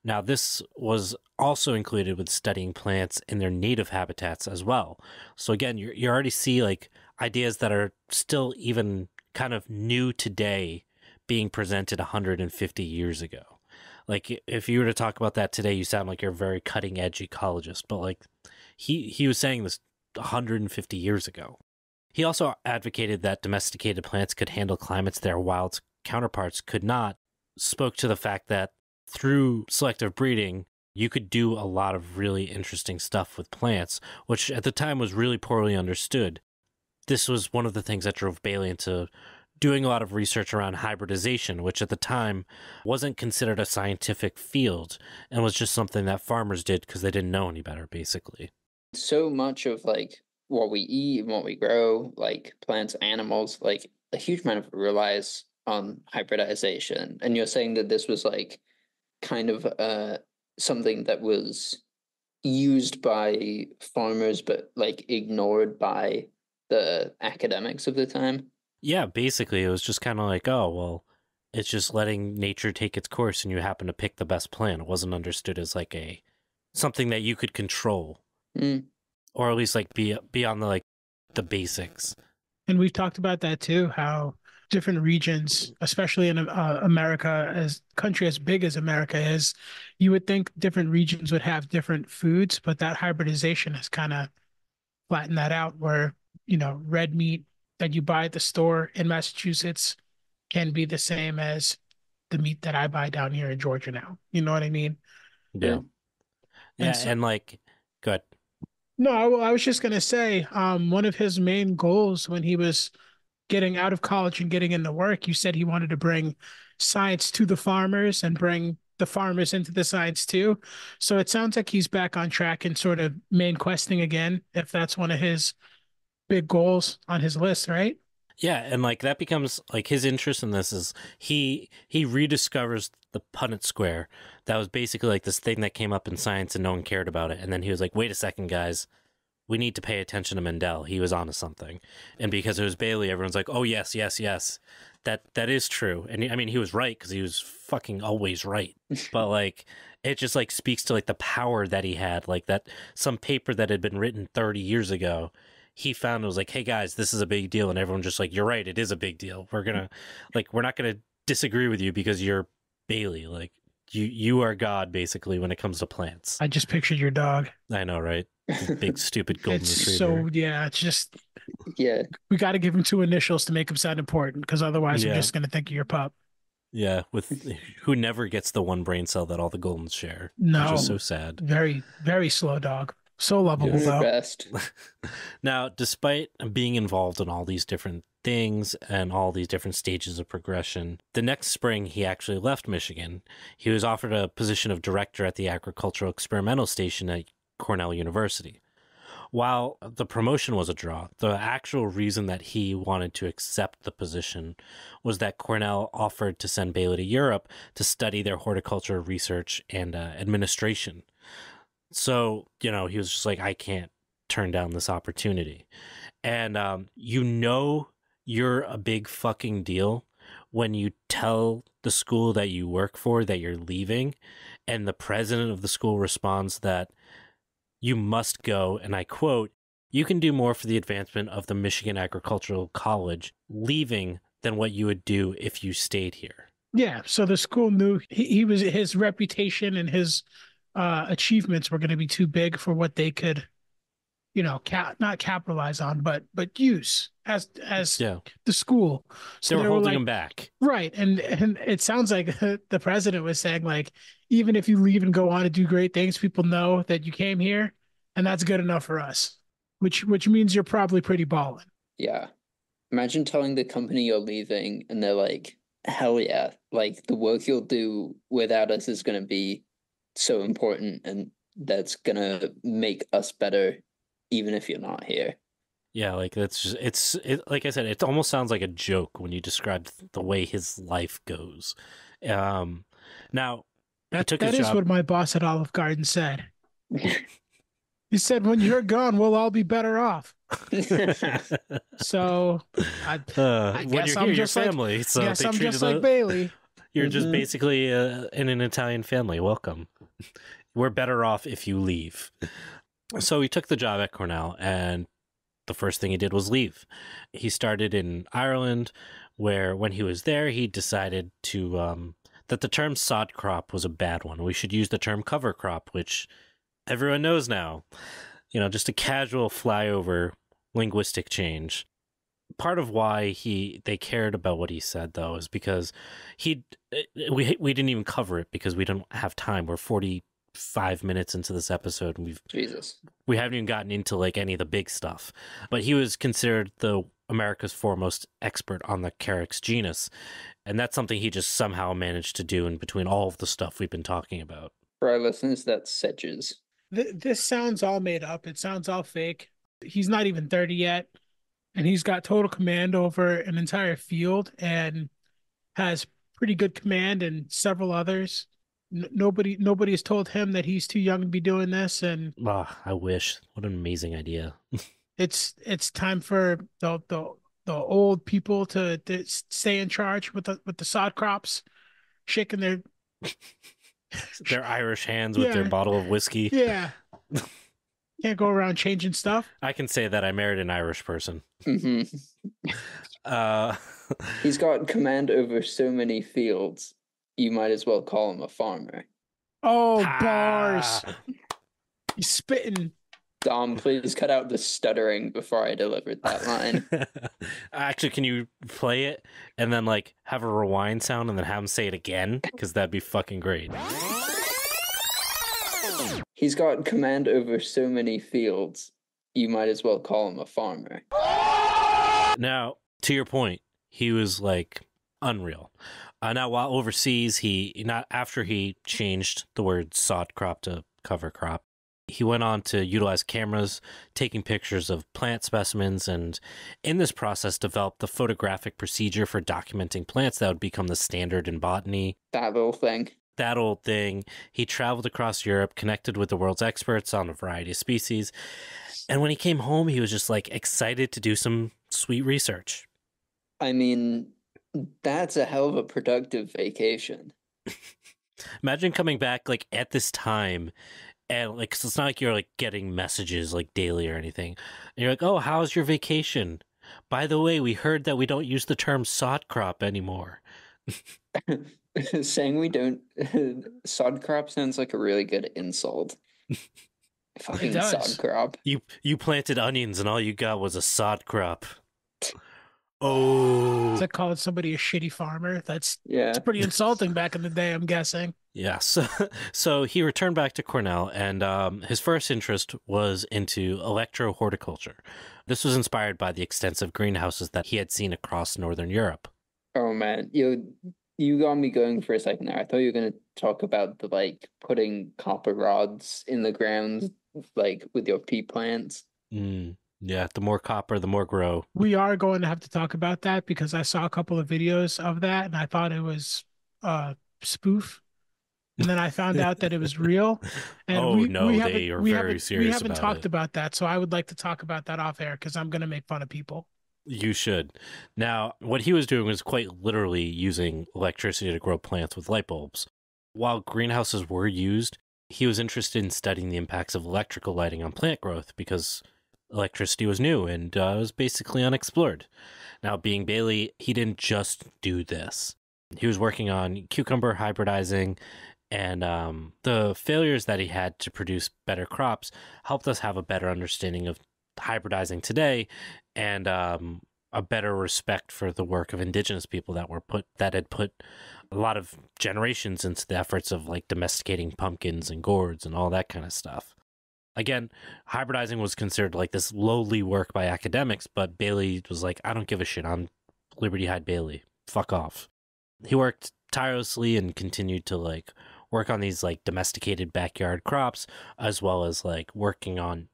Now, this was also included with studying plants in their native habitats as well. So again, you you already see like ideas that are still even kind of new today being presented 150 years ago. Like if you were to talk about that today, you sound like you're a very cutting edge ecologist, but like he he was saying this 150 years ago. He also advocated that domesticated plants could handle climates their wild counterparts could not, spoke to the fact that through selective breeding, you could do a lot of really interesting stuff with plants, which at the time was really poorly understood. This was one of the things that drove Bailey into doing a lot of research around hybridization, which at the time wasn't considered a scientific field and was just something that farmers did because they didn't know any better, basically. So much of like what we eat and what we grow, like plants, animals, like a huge amount of it relies on hybridization. And you're saying that this was like kind of uh something that was used by farmers but like ignored by the academics of the time. Yeah, basically, it was just kind of like, oh, well, it's just letting nature take its course and you happen to pick the best plan. It wasn't understood as like a something that you could control. Mm. Or at least like be beyond the like the basics. And we've talked about that too, how different regions, especially in uh, America, as country as big as America is, you would think different regions would have different foods, but that hybridization has kind of flattened that out. Where you know, red meat that you buy at the store in Massachusetts can be the same as the meat that I buy down here in Georgia now. You know what I mean? Yeah. And Yeah, and, like, good. No, I, I was just gonna say, um, one of his main goals when he was getting out of college and getting into work, you said he wanted to bring science to the farmers and bring the farmers into the science too. So it sounds like he's back on track and sort of main questing again, if that's one of his big goals on his list, right? Yeah, and like that becomes like his interest in this is he he rediscovers the Punnett square. That was basically like this thing that came up in science and no one cared about it. And then he was like, "Wait a second, guys, we need to pay attention to Mendel. He was onto something." And because it was Bailey, everyone's like, "Oh yes, yes, yes, that that is true." And I mean, he was right because he was fucking always right. [laughs] but like, it just like speaks to like the power that he had. Like that some paper that had been written thirty years ago he found it was like, hey guys, this is a big deal, and everyone just like, you're right, it is a big deal. We're gonna mm-hmm. like we're not gonna disagree with you because you're Bailey. Like you you are God basically when it comes to plants. I just pictured your dog. I know, right? Big [laughs] stupid golden it's retriever. so yeah. It's just yeah, we got to give him two initials to make him sound important, because otherwise Yeah. we're just gonna think of your pup. Yeah, with who never gets the one brain cell that all the Goldens share. No, Which is so sad. very very slow dog. So lovable Yes. the though. best. [laughs] now, despite being involved in all these different things and all these different stages of progression, the next spring he actually left Michigan. He was offered a position of director at the Agricultural Experimental Station at Cornell University. While the promotion was a draw, the actual reason that he wanted to accept the position was that Cornell offered to send Bailey to Europe to study their horticulture research and uh, administration. So, you know, he was just like, I can't turn down this opportunity. And um, you know, you're a big fucking deal when you tell the school that you work for that you're leaving, and the president of the school responds that you must go, and I quote, you can do more for the advancement of the Michigan Agricultural College leaving than what you would do if you stayed here. Yeah, so the school knew he, he was his reputation and his uh, achievements were going to be too big for what they could, you know, cap not capitalize on, but but use as as Yeah. the school. So they were holding like, him back. right, and and it sounds like [laughs] the president was saying like, even if you leave and go on to do great things, people know that you came here, and that's good enough for us. Which which means you're probably pretty balling. Yeah. Imagine telling the company you're leaving and they're like, hell yeah, like the work you'll do without us is going to be so important and that's going to make us better even if you're not here. Yeah, like that's just it's it, like I said, it almost sounds like a joke when you describe the way his life goes. Um, now he That, took that his is job. what my boss at Olive Garden said. [laughs] He said, "When you're gone, we'll all be better off." [laughs] So I Uh, I when guess you're I'm here, just your like- family. So guess I'm just like the- Bailey. You're just Mhm. basically uh, in an Italian family. Welcome. We're better off if you leave. So he took the job at Cornell, and the first thing he did was leave. He started in Ireland, where when he was there, he decided to um, that the term sod crop was a bad one. We should use the term cover crop, which everyone knows now. You know, just a casual flyover linguistic change. Part of why he they cared about what he said though is because he eh, eh, we we didn't even cover it because we don't have time. We're 45 minutes into this episode and we've Jesus. we haven't even gotten into like any of the big stuff. But he was considered the America's foremost expert on the Carex genus, and that's something he just somehow managed to do in between all of the stuff we've been talking about. For our listeners, that's sedges. Th- this sounds all made up. It sounds all fake. He's not even 30 yet, and he's got total command over an entire field and has pretty good command and several others. N- nobody nobody has told him that he's too young to be doing this, and Ah, I wish. What an amazing idea. [laughs] it's it's time for the the, the old people to, to stay in charge with the with the sod crops, shaking their [laughs] Their Irish hands with their bottle of whiskey. yeah. [laughs] Can't go around changing stuff. I can say that I married an Irish person. hmm Uh, [laughs] He's got command over so many fields, you might as well call him a farmer. Oh, bars! ah. He's spitting. Dom, please cut out the stuttering before I delivered that line. [laughs] Actually, can you play it and then like have a rewind sound and then have him say it again? Because that'd be fucking great. He's got command over so many fields, you might as well call him a farmer. Now, to your point, he was like unreal. Uh, now, while overseas, he not after he changed the word sod crop to cover crop, he went on to utilize cameras, taking pictures of plant specimens, and in this process, developed the photographic procedure for documenting plants that would become the standard in botany. That little thing. That old thing. He traveled across Europe, connected with the world's experts on a variety of species. And when he came home, he was just like excited to do some sweet research. I mean, that's a hell of a productive vacation. [laughs] Imagine coming back like at this time And like, 'cause it's not like you're like getting messages like daily or anything. And you're like, oh, how's your vacation? By the way, we heard that we don't use the term sod crop anymore. [laughs] [laughs] Saying we don't [laughs] sod crop sounds like a really good insult. [laughs] Fucking sod crop. You you planted onions and all you got was a sod crop. [sighs] Oh, Is that calling somebody a shitty farmer? That's Yeah. that's pretty insulting back in the day, I'm guessing. Yeah, so, so he returned back to Cornell, and um, his first interest was into electro horticulture. This was inspired by the extensive greenhouses that he had seen across northern Europe. Oh man, you you got me going for a second there. I thought you were gonna talk about the like putting copper rods in the ground, like with your pea plants. Mm, yeah, the more copper, the more grow. We are going to have to talk about that because I saw a couple of videos of that and I thought it was uh spoof. And then I found out that it was real. [laughs] And Oh, we, no, we they haven't, are we very serious We haven't about talked it. about that, so I would like to talk about that off air because I'm going to make fun of people. You should. Now, what he was doing was quite literally using electricity to grow plants with light bulbs. While greenhouses were used, he was interested in studying the impacts of electrical lighting on plant growth because electricity was new and uh, was basically unexplored. Now, being Bailey, he didn't just do this. He was working on cucumber hybridizing, and um, the failures that he had to produce better crops helped us have a better understanding of hybridizing today and um, a better respect for the work of indigenous people that were put that had put a lot of generations into the efforts of like domesticating pumpkins and gourds and all that kind of stuff. Again, hybridizing was considered like this lowly work by academics, but Bailey was like, I don't give a shit. I'm Liberty Hyde Bailey. Fuck off. He worked tirelessly and continued to like work on these like domesticated backyard crops as well as like working on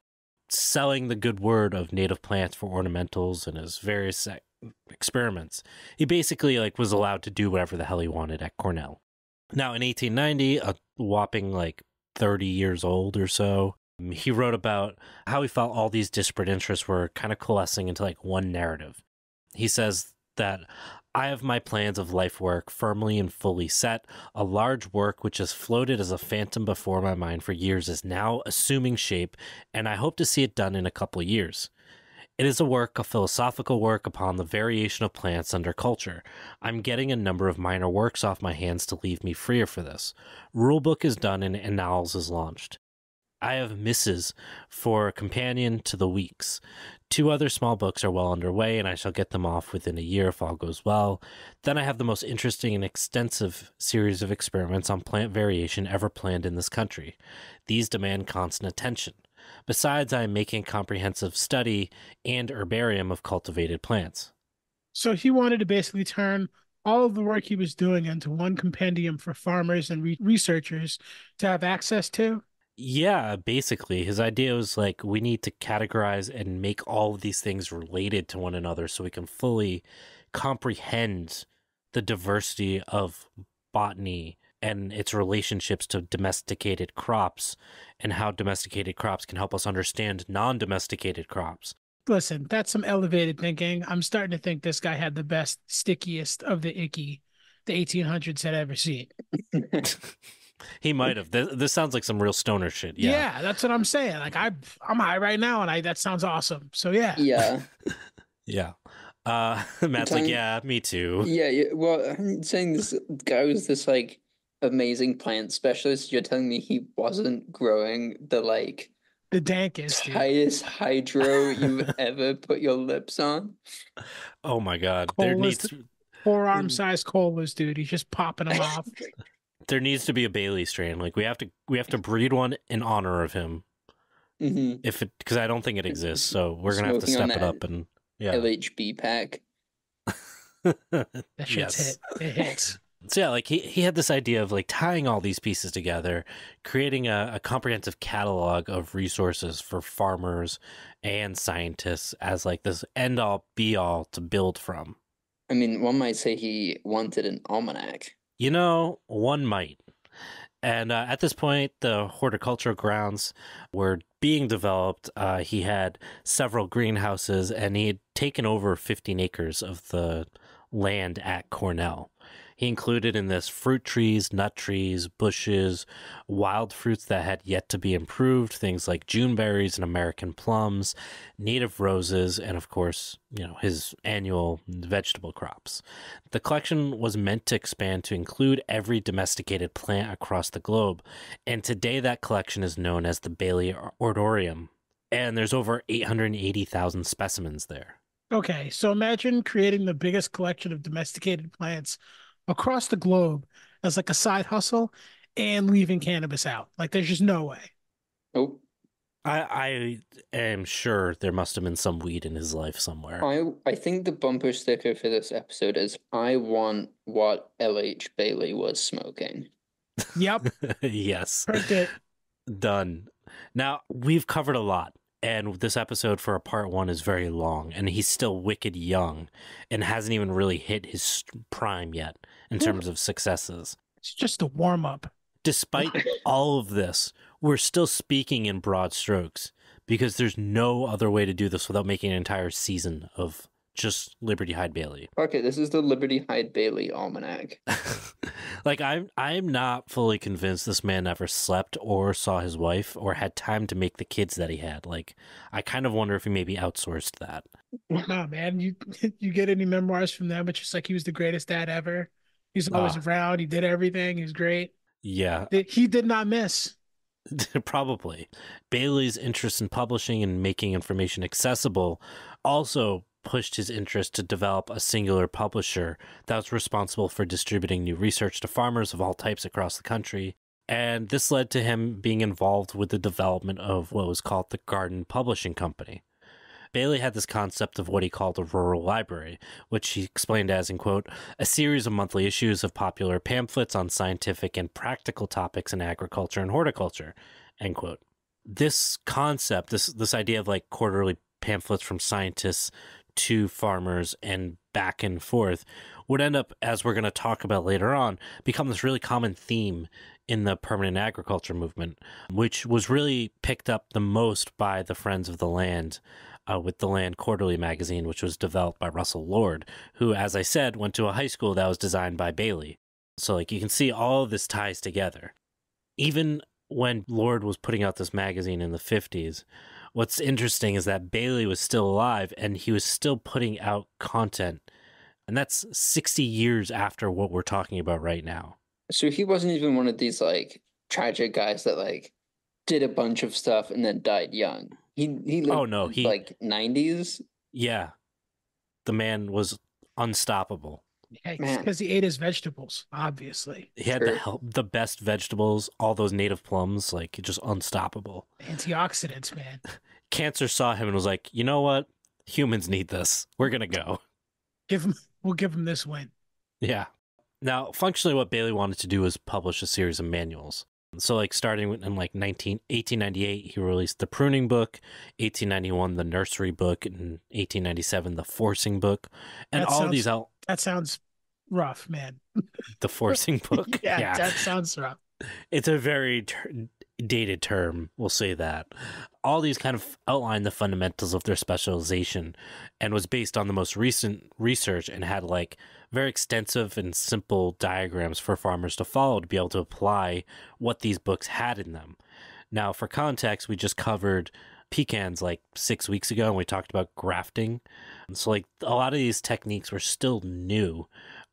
selling the good word of native plants for ornamentals and his various experiments. He basically like was allowed to do whatever the hell he wanted at Cornell. Now in 1890, a whopping like 30 years old or so, he wrote about how he felt all these disparate interests were kind of coalescing into like one narrative. He says that I have my plans of life work firmly and fully set. A large work which has floated as a phantom before my mind for years is now assuming shape, and I hope to see it done in a couple of years. It is a work, a philosophical work upon the variation of plants under culture. I'm getting a number of minor works off my hands to leave me freer for this. Rulebook is done and Annals is launched. I have misses for companion to the weeks. Two other small books are well underway, and I shall get them off within a year if all goes well. Then I have the most interesting and extensive series of experiments on plant variation ever planned in this country. These demand constant attention. Besides, I am making comprehensive study and herbarium of cultivated plants. So he wanted to basically turn all of the work he was doing into one compendium for farmers and re- researchers to have access to. Yeah, basically, his idea was like we need to categorize and make all of these things related to one another so we can fully comprehend the diversity of botany and its relationships to domesticated crops and how domesticated crops can help us understand non domesticated crops. Listen, that's some elevated thinking. I'm starting to think this guy had the best, stickiest of the icky the 1800s had ever seen. [laughs] [laughs] He might have. This, this sounds like some real stoner shit. Yeah. Yeah. that's what I'm saying. Like I, I'm high right now, and I that sounds awesome. So yeah, yeah. [laughs] Yeah. Uh, [laughs] Matt's like, yeah, me too. Yeah, yeah. Well, I'm saying this guy was this like amazing plant specialist. You're telling me he wasn't growing the like the dankest. dude. highest hydro you've [laughs] ever put your lips on? Oh my god. There Colas- needs Forearm sized colas, dude. He's just popping them off. There needs to be a Bailey strain. Like we have to we have to breed one in honor of him. hmm If it because I don't think it exists, so we're gonna have to step it up and yeah. LHB pack. [laughs] That shit's Yes. hit. It hits. [laughs] So yeah, like he, he had this idea of like tying all these pieces together, creating a, a comprehensive catalog of resources for farmers and scientists as like this end all be all to build from. I mean, one might say he wanted an almanac. You know, one might. And uh, at this point, the horticultural grounds were being developed. Uh, he had several greenhouses and he had taken over 15 acres of the land at Cornell. He included in this fruit trees, nut trees, bushes, wild fruits that had yet to be improved, things like Juneberries and American plums, native roses, and of course, you know, his annual vegetable crops. The collection was meant to expand to include every domesticated plant across the globe, and today that collection is known as the Bailey Hortorium. And there's over 880,000 specimens there. Okay, so imagine creating the biggest collection of domesticated plants across the globe as like a side hustle and leaving cannabis out. Like there's just no way. Nope. I, I am sure there must have been some weed in his life somewhere. I I think the bumper sticker for this episode is I want what LH Bailey was smoking. Yep, [laughs] yes. print it. Done. Now, we've covered a lot, and this episode for a part one is very long, and he's still wicked young and hasn't even really hit his prime yet in terms of successes. It's just a warm up. Despite [laughs] all of this, we're still speaking in broad strokes because there's no other way to do this without making an entire season of just Liberty Hyde Bailey. Okay, this is the Liberty Hyde Bailey almanac. [laughs] like I'm I'm not fully convinced this man ever slept or saw his wife or had time to make the kids that he had. Like I kind of wonder if he maybe outsourced that. No, man, you [laughs] you get any memoirs from them? It's just like he was the greatest dad ever. He's always Ah. around. He did everything. He was great. Yeah, He did not miss. [laughs] probably. Bailey's interest in publishing and making information accessible also pushed his interest to develop a singular publisher that was responsible for distributing new research to farmers of all types across the country. And this led to him being involved with the development of what was called the Garden Publishing Company. Bailey had this concept of what he called a rural library, which he explained as, in quote, a series of monthly issues of popular pamphlets on scientific and practical topics in agriculture and horticulture, end quote. This concept, this this idea of like quarterly pamphlets from scientists to farmers and back and forth, would end up, as we're going to talk about later on, become this really common theme in the permanent agriculture movement, which was really picked up the most by the Friends of the Land uh, with the Land Quarterly magazine, which was developed by Russell Lord, who, as I said, went to a high school that was designed by Bailey. So, like, you can see all of this ties together. Even when Lord was putting out this magazine in the 50s, what's interesting is that Bailey was still alive and he was still putting out content. And that's 60 years after what we're talking about right now. So he wasn't even one of these like tragic guys that like did a bunch of stuff and then died young. He he lived Oh, no, he- like nineties. Yeah. The man was unstoppable. Man. because he ate his vegetables, obviously. He had Sure. the help, the best vegetables, all those native plums, like just unstoppable. Antioxidants, man. [laughs] Cancer saw him and was like, you know what? Humans need this. We're gonna go. Give him. We'll give him this win. Yeah. Now, functionally, what Bailey wanted to do was publish a series of manuals. So, like, starting in like 19, 1898, he released the pruning book, 1891, the nursery book, and 1897, the forcing book. And That all sounds- these out, That sounds rough, man. [laughs] the forcing [laughs] book. yeah, that sounds rough. it's a very dated term we'll say that all these kind of outline the fundamentals of their specialization and was based on the most recent research and had like very extensive and simple diagrams for farmers to follow to be able to apply what these books had in them. Now for context we just covered pecans like six weeks ago and we talked about grafting. So like a lot of these techniques were still new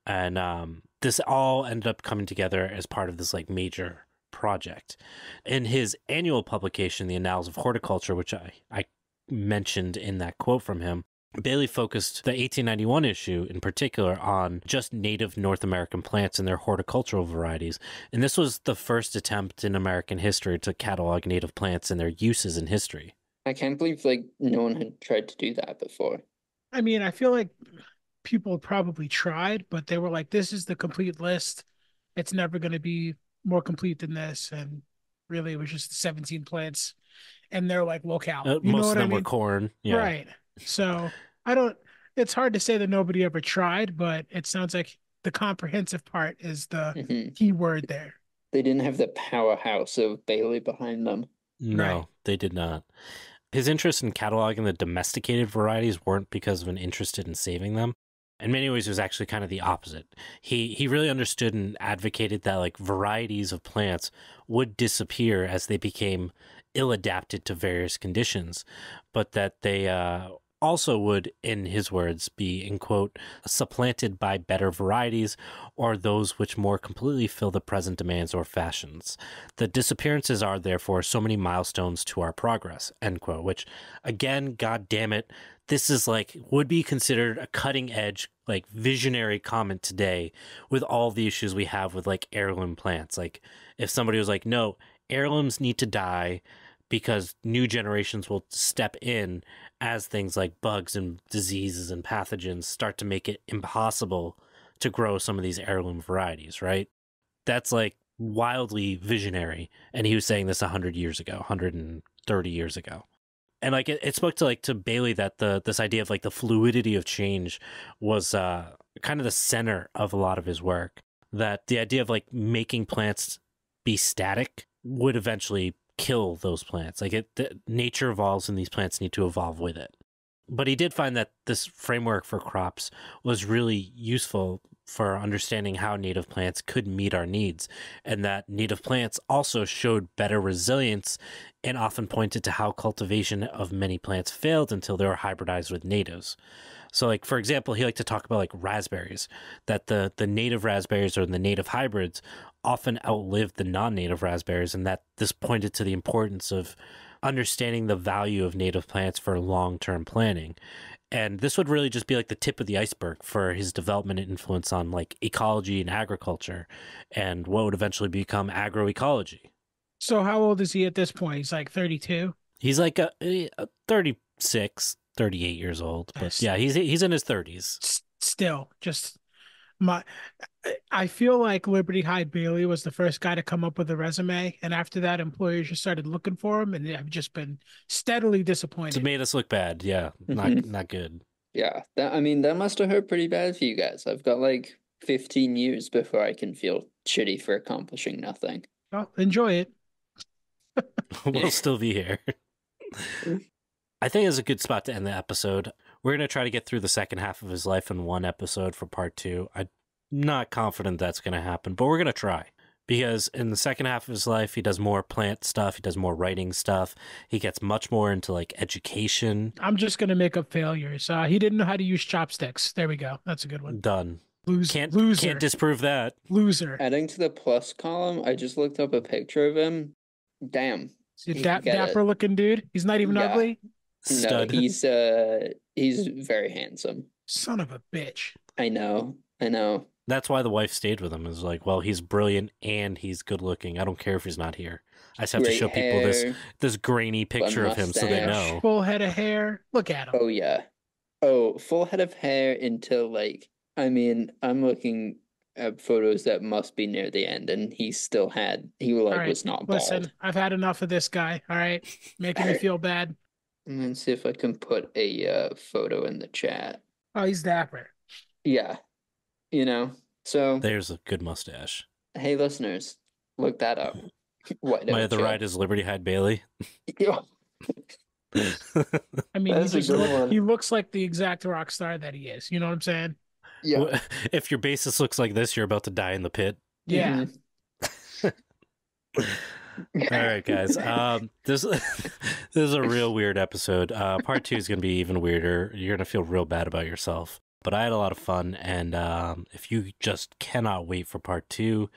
and um, this all ended up coming together as part of this like major project. In his annual publication the annals of horticulture which i i mentioned in that quote from him Bailey focused the 1891 issue in particular on just native North American plants and their horticultural varieties. And this was the first attempt in American history to catalog native plants and their uses in history. I can't believe like no one had tried to do that before. I mean, I feel like people probably tried, but they were like, "This is the complete list. It's never going to be more complete than this." And really, it was just 17 plants, and they're like locale. Uh, you know most what of them I were mean? corn. Yeah. Right. So I don't. It's hard to say that nobody ever tried, but it sounds like the comprehensive part is the Mhm. key word there. They didn't have the powerhouse of Bailey behind them. No, Right. they did not. His interest in cataloging the domesticated varieties weren't because of an interest in saving them. In many ways, it was actually kind of the opposite. He he really understood and advocated that like varieties of plants would disappear as they became ill adapted to various conditions, but that they uh, also would, in his words, be, in quote, supplanted by better varieties or those which more completely fill the present demands or fashions. The disappearances are, therefore, so many milestones to our progress, end quote, which, again, god damn it, this is like, would be considered a cutting edge, like visionary comment today with all the issues we have with like heirloom plants. Like, if somebody was like, no, heirlooms need to die because new generations will step in as things like bugs and diseases and pathogens start to make it impossible to grow some of these heirloom varieties, right? That's like wildly visionary. And he was saying this 100 years ago, 130 years ago. And like it, it spoke to like to Bailey that the this idea of like the fluidity of change was uh kind of the center of a lot of his work. That the idea of like making plants be static would eventually kill those plants. Like it, the, nature evolves, and these plants need to evolve with it. But he did find that this framework for crops was really useful for understanding how native plants could meet our needs, and that native plants also showed better resilience and often pointed to how cultivation of many plants failed until they were hybridized with natives. So, like for example, he liked to talk about like raspberries, that the the native raspberries or the native hybrids often outlived the non-native raspberries, and that this pointed to the importance of understanding the value of native plants for long-term planning. And this would really just be like the tip of the iceberg for his development and influence on like ecology and agriculture, and what would eventually become agroecology. So how old is he at this point? He's like 32. He's like a, a 36, 38 years old. But yeah, he's he's in his 30s. Still, just my. I feel like Liberty Hyde Bailey was the first guy to come up with a resume, and after that, employers just started looking for him, and I've just been steadily disappointed. It disappointed. made us look bad. Yeah, not Mhm. not good. Yeah, that I mean that must have hurt pretty bad for you guys. I've got like 15 years before I can feel shitty for accomplishing nothing. Well, enjoy it. [laughs] we'll still be here. [laughs] I think it's a good spot to end the episode. We're going to try to get through the second half of his life in one episode for part two. I'm not confident that's going to happen, but we're going to try. Because in the second half of his life, he does more plant stuff, he does more writing stuff, he gets much more into like education. I'm just gonna make up failures. Uh, he didn't know how to use chopsticks. There we go. That's a good one. Done. Lose, Can't loser, can't disprove that. loser. Adding to the plus column, I just looked up a picture of him. Damn. See, you da- get it. dapper looking dude. He's not even Yeah. ugly. Stud. No, [laughs] he's uh he's very handsome. Son of a bitch. I know. I know. That's why the wife stayed with him. Is like, well, he's brilliant and he's good looking. I don't care if he's not here. I just have to Great show people this this grainy picture of him so they know. Full head of hair. Look at him. Oh yeah. Oh, full head of hair until like I mean, I'm looking at photos that must be near the end and he still had he like Alright, was not bald. Listen, I've had enough of this guy. All right, [laughs] making me feel bad. And then see if I can put a uh, photo in the chat. Oh, he's dapper. Yeah. You know. So There's a good mustache. hey listeners, look that up. [laughs] What My other right is Liberty Hyde Bailey. [laughs] I mean, That's he a just good look- one. he looks like the exact rock star that he is. You know what I'm saying? yeah. [laughs] if your basis looks like this, you're about to die in the pit. Yeah. Mhm. All right, guys. Um, this [laughs] this is a real weird episode. Uh, part two is going to be even weirder. You're going to feel real bad about yourself. But I had a lot of fun, and um, if you just cannot wait for part two,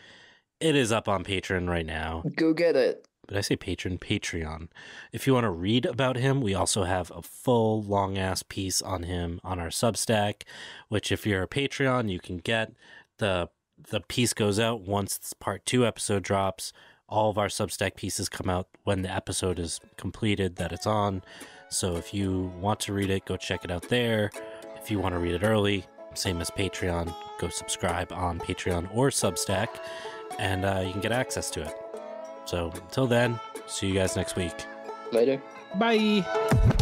it is up on Patreon right now. Go get it. But I say patron, Patreon. If you want to read about him, we also have a full long ass piece on him on our Substack, which if you're a Patreon, you can get. The the piece goes out once this part two episode drops. All of our Substack pieces come out when the episode is completed that it's on. So if you want to read it, go check it out there. If you want to read it early, same as Patreon, go subscribe on Patreon or Substack, and uh, you can get access to it. So until then, see you guys next week. Later. Bye.